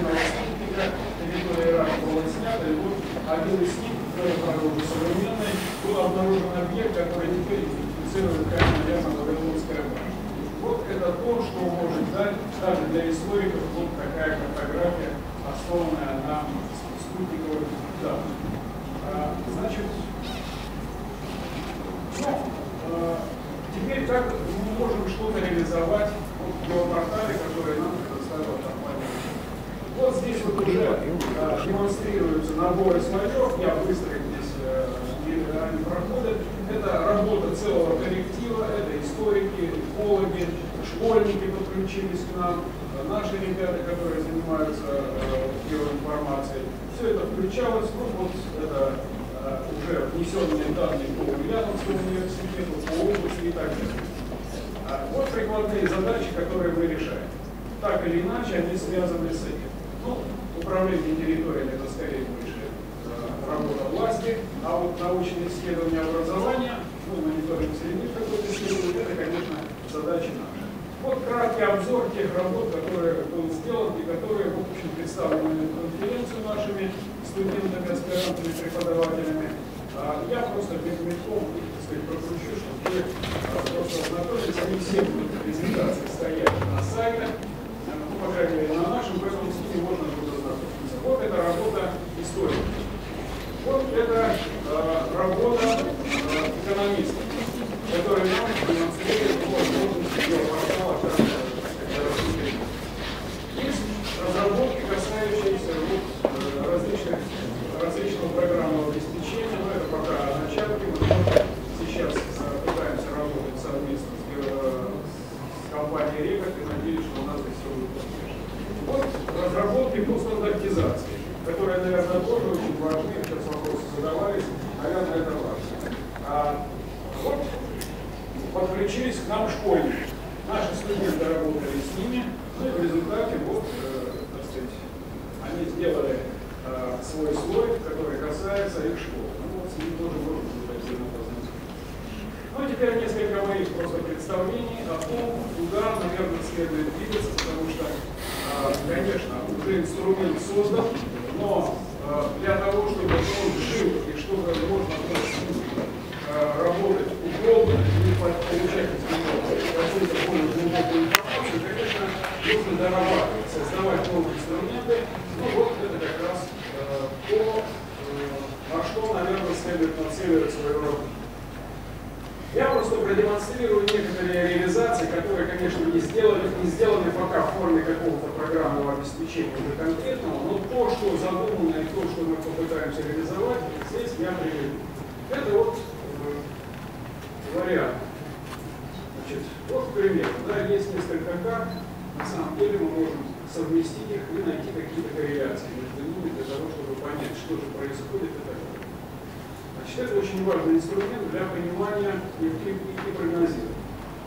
спутника, территория Ирака была снята, и вот один из них, который, правда, уже современный, был обнаружен объект, который теперь идентифицирует как, наверное, Вавилонская башня. Вот это то, что может дать даже для историков вот такая картография, основанная на спутниковых данных. А, значит, ну, а, теперь как мы можем что-то реализовать в геопортале, который нам. Вот здесь вот уже а, демонстрируются наборы слоев, я быстро здесь а, они проходят. Это работа целого коллектива, это историки, экологи, школьники подключились к нам, наши ребята, которые занимаются э, геоинформацией. Все это включалось, ну вот это Э, уже внесенные данные по Ульяновскому университету, по области и так далее. А вот прикладные задачи, которые мы решаем. Так или иначе, они связаны с этим. Ну, управление территориями это скорее больше э, работа власти, а вот научные исследования образования, ну, мониторинг среды какой-то исследование, это, конечно, задача наша. Вот краткий обзор тех работ, которые был сделан и которые, в общем, представлены на конференцию нашими студентами, аспирантами, преподавателями. А я просто так сказать, прокручу, чтобы вы а, просто ознакомились. Они все будут презентации стоять на сайте, ну, по крайней мере, на нашем, поэтому с ними можно будет ознакомиться. Вот это работа истории. Вот это э, работа э, экономиста, который нам демонстрирует возможности геопортала как Есть разработки, касающиеся вот, различных, различного программного обеспечения, но это пока начатки. Мы сейчас пытаемся работать совместно с, с компанией Рекорд и надеюсь, что у нас это все будет успешно. Вот по стандартизации, которые, наверное, тоже очень важны. Сейчас вопросы задавались, наверное, это важно. А, вот подключились к нам школьники. Наши студенты работали с ними, ну и в результате вот, э, так сказать, они сделали э, свой слой, который касается их школы. Ну, вот с ним тоже можно отдельно познакомиться. Ну и теперь несколько моих просто представлений о том, куда, наверное, следует двигаться, потому что, э, конечно, уже инструмент создан, но э, для того, чтобы он жил и чтобы можно было э, работать удобно и получать какую-то более глубокую информацию, конечно, нужно дорабатывать, создавать новые инструменты. Ну вот это как раз то, э, на что, наверное, следует нацеливать свою работу. Я просто продемонстрирую некоторые реализации, которые, конечно, не сделаны, не сделаны пока в форме какого-то программного обеспечения конкретного, но то, что задумано и то, что мы попытаемся реализовать, здесь я приведу. Это вот э, вариант. Значит, вот, к примеру, да, есть несколько карт, на самом деле мы можем совместить их и найти какие-то корреляции между ними для того, чтобы понять, что же происходит и так это очень важный инструмент для понимания и, прогнозирования.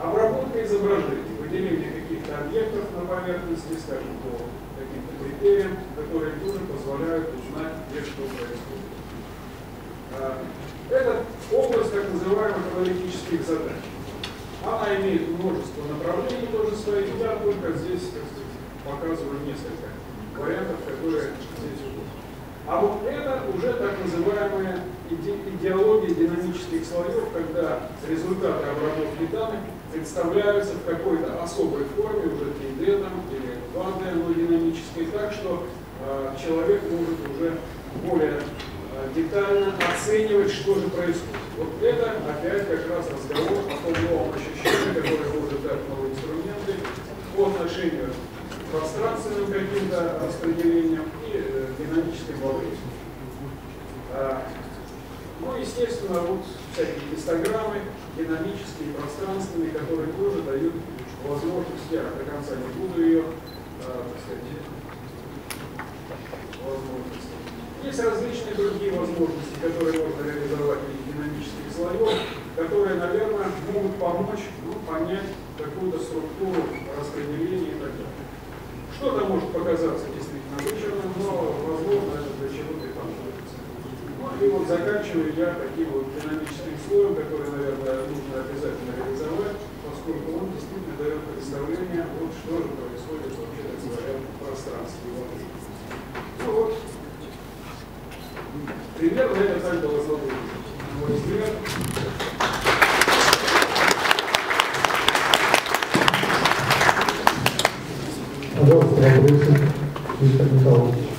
Обработка изображений, выделение каких-то объектов на поверхности, скажем, по каким-то критериям, которые тоже позволяют узнать, где что происходит. А, это область так называемых аналитических задач. Она имеет множество направлений тоже своих, я только здесь, так сказать, показываю несколько вариантов, которые здесь будут. А вот это уже так называемая иде идеология динамических слоев, когда результаты обработки данных представляются в какой-то особой форме, уже 3D там, или 2D, но динамической, так что э, человек может уже более э, детально оценивать, что же происходит. Вот это опять как раз разговор о том новом ощущении, которое может дать новые инструменты по отношению пространственным каким-то распределением и э, динамической. А, ну, естественно, вот всякие гистограммы, динамические, пространственные, которые тоже дают возможность, я до конца не буду ее, а, так сказать, возможности. Есть различные другие возможности, которые можно реализовать в динамических слоев, которые, наверное, могут помочь ну, понять какую-то новым динамическим слоем, который, наверное, нужно обязательно реализовать, поскольку он действительно дает представление, вот что же происходит вообще так говоря, в пространстве воды. Ну вот, примерно это так было задумано. Мой взгляд, Пожалуйста, Виктор Михайлович.